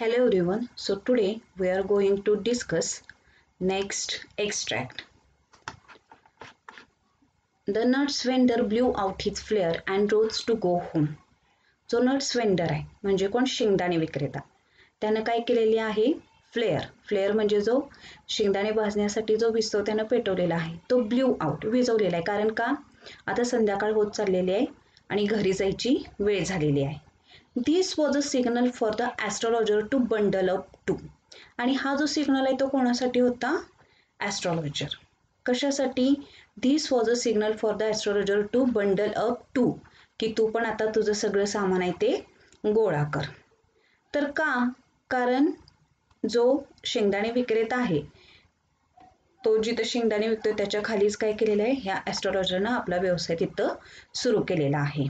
Hello everyone. So today we are going to discuss next extract. The nuts vendor blew out his flare and rose to go home. जो nuts vendor आहे म्हणजे कोण? शेंगदाणे विक्रेता. त्यानं काय केलेली आहे? फ्लेअर फ्लेअर म्हणजे जो शेंगदाणे भाजण्यासाठी जो विस्तव त्यानं पेटवलेला आहे तो ब्ल्यू आउट विजवलेला आहे. कारण का? आता संध्याकाळ होत चाललेली आहे आणि घरी जायची वेळ झालेली आहे. This was a signal for the astrologer to bundle up to आणि हा जो सिग्नल आहे तो कोणासाठी होता? ॲस्ट्रॉलॉजर कशासाठी? This was a signal for the astrologer to bundle up to की तू पण आता तुझं सगळं सामान आहे ते गोळा कर. तर का? कारण जो शेंगदाणे विक्रेता आहे तो जिथं शेंगदाणे विकतोय त्याच्या खालीच काय केलेलं आहे? ह्या ॲस्ट्रॉलॉजरनं आपला व्यवसाय तिथं सुरू केलेला आहे.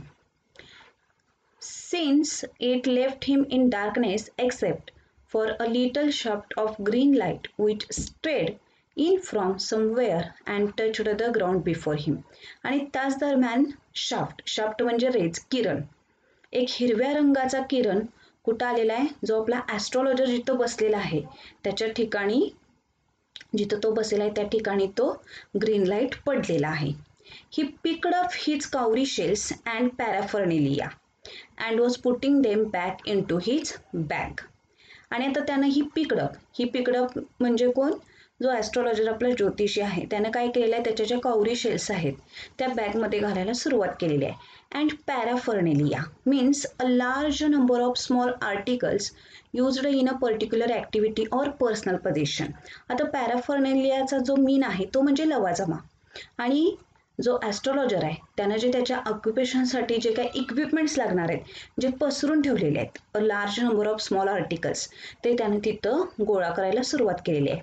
Since it left him in darkness except for a little shaft of green light which strayed in from somewhere and touched the ground before him आणि त्याच दरम्यान शाफ्ट शाफ्ट म्हणजे रेज किरण. एक हिरव्या रंगाचा किरण कुठं आलेला आहे? जो आपला ॲस्ट्रॉलॉजर जिथं बसलेला आहे त्याच्या ठिकाणी जिथं तो बसलेला आहे त्या ठिकाणी तो ग्रीन लाइट पडलेला आहे. He picked up his cowrie shells and paraphernalia. And was putting them back into his bag आणि आता त्यानं ही पिकडप ही पिकडप म्हणजे कोण? जो ॲस्ट्रॉलॉजर आपला ज्योतिषी आहे. त्यानं काय केलेलं आहे त्याच्या ज्या कौरी शेल्स आहेत त्या बॅगमध्ये घालायला सुरुवात केलेली आहे. And paraphernalia means a large number of small articles used in a particular activity or personal position आता पॅराफर्नेलियाचा जो मीन आहे तो म्हणजे लवाजमा. आणि जो ॲस्ट्रॉलॉजर आहे त्यानं जे त्याच्या ऑक्युपेशनसाठी जे काही इक्विपमेंट्स लागणार आहेत जे पसरून ठेवलेले आहेत a large number of small articles ते त्यानं तिथं गोळा करायला सुरुवात केलेली आहे.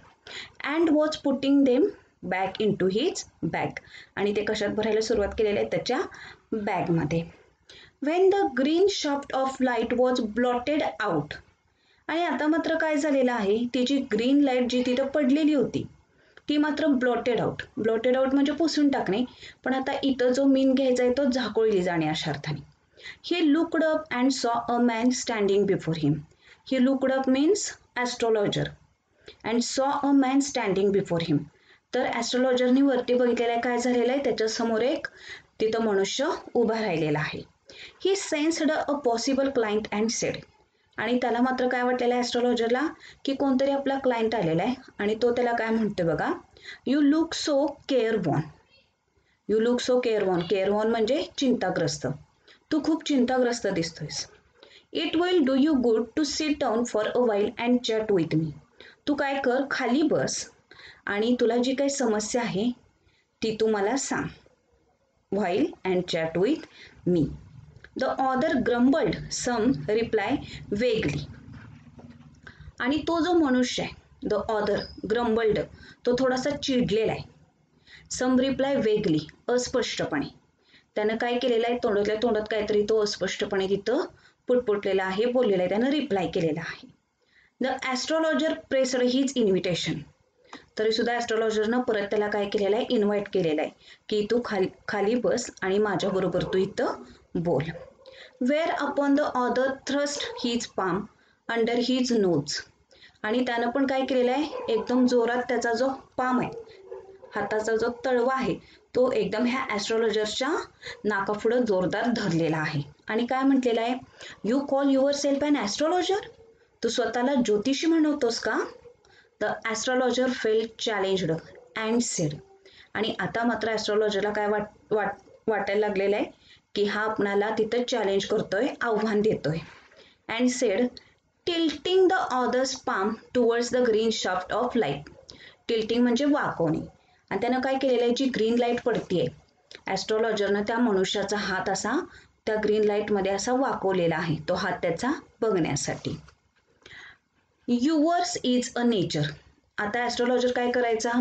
And was putting them back into his bag आणि ते कशात भरायला सुरुवात केलेली आहे त्याच्या बॅगमध्ये when the green shaft of light was blotted out आणि आता मात्र काय झालेलं आहे? ती जी ग्रीन लाइट जी तिथं पडलेली होती ती मात्र ब्लॉटेड आउट ब्लॉटेड आउट म्हणजे पुसून टाकणे. पण आता इथं जो मीन घ्यायचा आहे तो झाकोळली जाणे अशा अर्थाने he looked up and saw a man standing before him he looked up means astrologer and saw a man standing before him तर ॲस्ट्रॉलॉजरनी वरती बघितलेलं आहे काय झालेलं आहे? त्याच्यासमोर एक तिथं मनुष्य उभा राहिलेला आहे. He sensed a possible client and said आणि त्याला मात्र काय वाटलेलं आहे ॲस्ट्रॉलॉजरला की कोणतरी आपला क्लायंट आलेला आहे आणि तो त्याला काय म्हणतो बघा? You look so careworn you look so careworn careworn म्हणजे चिंताग्रस्त. तू खूप चिंताग्रस्त दिसतोयस. It will do you good to sit down for a while and chat with me तू काय कर? खाली बस. आणि तुला जी काही समस्या आहे ती तू मला सांग. While and chat with me the other grumbled some reply vaguely आणि तो जो मनुष्य आहे द ऑदर ग्रंबल्ड तो थोडासा चिडलेला आहे. सम रिप्लाय वेगली अस्पष्टपणे. त्यानं काय केलेलं आहे? तोंडातल्या तोंडात काहीतरी तो अस्पष्टपणे तिथं पुटपुटलेला आहे बोललेला आहे. त्यानं रिप्लाय केलेला आहे. The astrologer pressed his invitation तरी सुद्धा ॲस्ट्रॉलॉजरनं परत त्याला काय केलेलं आहे? इन्व्हाइट केलेलं आहे. की तू खाली खाली बस आणि माझ्याबरोबर तू इथं बोल. Whereupon the other thrust his palm under his nose आणि त्यानं पण काय केलेलं आहे? एकदम जोरात त्याचा जो पाम आहे हाताचा जो तळवा आहे तो एकदम ह्या ॲस्ट्रॉलॉजरच्या नाकापुढं जोरदार धरलेला आहे. आणि काय म्हटलेलं आहे? You call yourself an astrologer तू स्वतःला ज्योतिषी म्हणवतोस का? The astrologer felt challenged and said आणि आता मात्र ॲस्ट्रॉलॉजरला काय वाट वाट वाटायला लागलेलं आहे? की हा आपणाला तिथं चॅलेंज करतोय आव्हान देतोय. And said tilting the other's palm towards the green shaft of light tilting म्हणजे वाकवणे. आणि त्यानं काय केलेलं आहे? जी ग्रीन लाइट पडतीये. ॲस्ट्रॉलॉजरनं त्या मनुष्याचा हात असा त्या ग्रीन लाईटमध्ये असा वाकवलेला आहे. तो हात त्याचा बघण्यासाठी. युवर्स इज अ नेचर आता ॲस्ट्रॉलॉजर काय करायचा?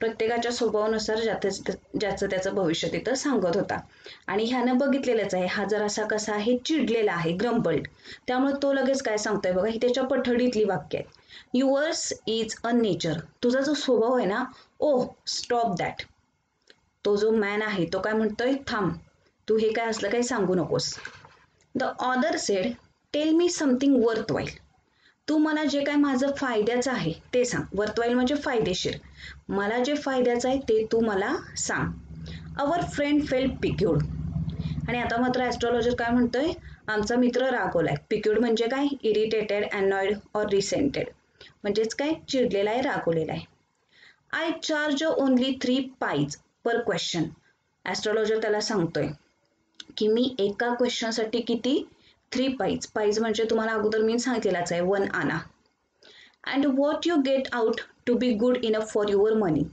प्रत्येकाच्या स्वभावानुसार ज्याचं ज्याचं त्याचं भविष्य तिथं सांगत होता. आणि ह्यानं बघितलेलंच आहे हा जर असा कसा आहे चिडलेला आहे ग्रंबल्ड त्यामुळे तो लगेच काय सांगतोय बघा ही त्याच्या पठडीतली वाक्य आहेत. युवर्स इज अ नेचर तुझा जो स्वभाव आहे ना ओ स्टॉप दॅट तो जो मॅन आहे तो काय म्हणतोय थांब तू हे काय असलं काही सांगू नकोस. The other said tell me something worthwhile तू मला जे काय माझं फायद्याचं आहे ते सांग. वर्तवाईल म्हणजे फायदेशीर. मला जे फायद्याचं आहे ते तू मला सांग. अवर फ्रेंड फेल पिक्युड आणि आता मात्र ॲस्ट्रॉलॉजर काय म्हणतोय? आमचा मित्र रागवलाय. पिक्युड म्हणजे काय? इरिटेटेड अनॉइड ऑर रिसेंटेड म्हणजेच काय? चिडलेला आहे रागवलेला आहे. I charge only three pies per question astrologer त्याला सांगतोय की मी एका क्वेश्चनसाठी किती थ्री पाईज पाईज म्हणजे तुम्हाला अगोदर मी सांगितलेलाच आहे one anna and what you get out to be good enough for your money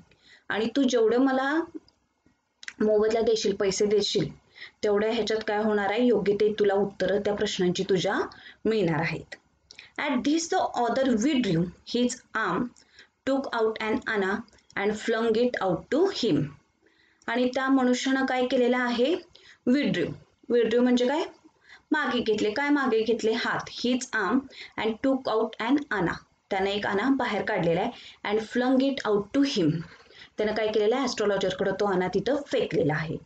आणि तू जेवढं मला मोबदला देशील पैसे देशील तेवढ्या ह्याच्यात काय होणार आहे? योग्य ते तुला उत्तरं त्या प्रश्नांची तुझ्या मिळणार आहेत. At this the other withdrew his arm took out and anna and flung it out to him आणि त्या मनुष्यानं काय केलेलं आहे? विड्र्यू विड्र्यू म्हणजे काय? मागे घेतले काय मागे घेतले? हात. हीच arm and took out and anna त्यानं एक आना बाहेर काढलेला आहे and flung it out to him त्यानं काय केलेलं आहे? ॲस्ट्रॉलॉजरकडं तो आना तिथं फेकलेला आहे.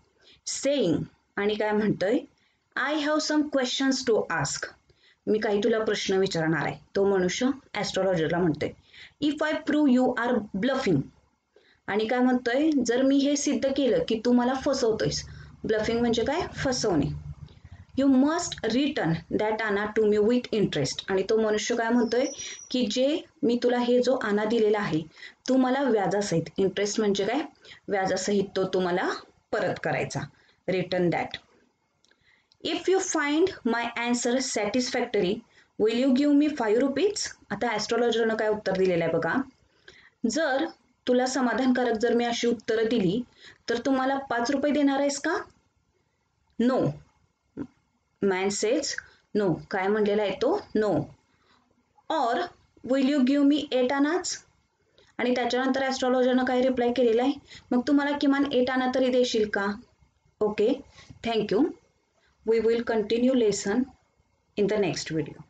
सेईंग आणि काय म्हणतोय? I have some questions to ask मी काही तुला प्रश्न विचारणार आहे. तो मनुष्य ॲस्ट्रॉलॉजरला म्हणतोय. If I prove you are bluffing आणि काय म्हणतोय? जर मी हे सिद्ध केलं की तू मला फसवतोयस. ब्लफिंग म्हणजे काय? फसवणे. You must return that anna to me with interest आणि तो मनुष्य काय म्हणतोय? की जे मी तुला हे जो आना दिलेला आहे तू मला व्याजासहित. इंटरेस्ट म्हणजे काय? व्याजासहित तो तुम्हाला परत करायचा. Return that if you find my answer satisfactory will you give me five rupees आता ॲस्ट्रॉलॉजरनं काय उत्तर दिलेलं आहे बघा. जर तुला समाधानकारक जर मी अशी उत्तरं दिली तर तू मला पाच रुपये देणार आहेस का? नो मॅन सेज नो काय म्हणलेला आहे तो? No or will you give me eight आनाच आणि त्याच्यानंतर ॲस्ट्रॉलॉजरनं काय रिप्लाय केलेला आहे. मग तू मला किमान एट आना तरी देशील का? Okay thank you we will continue lesson in the next video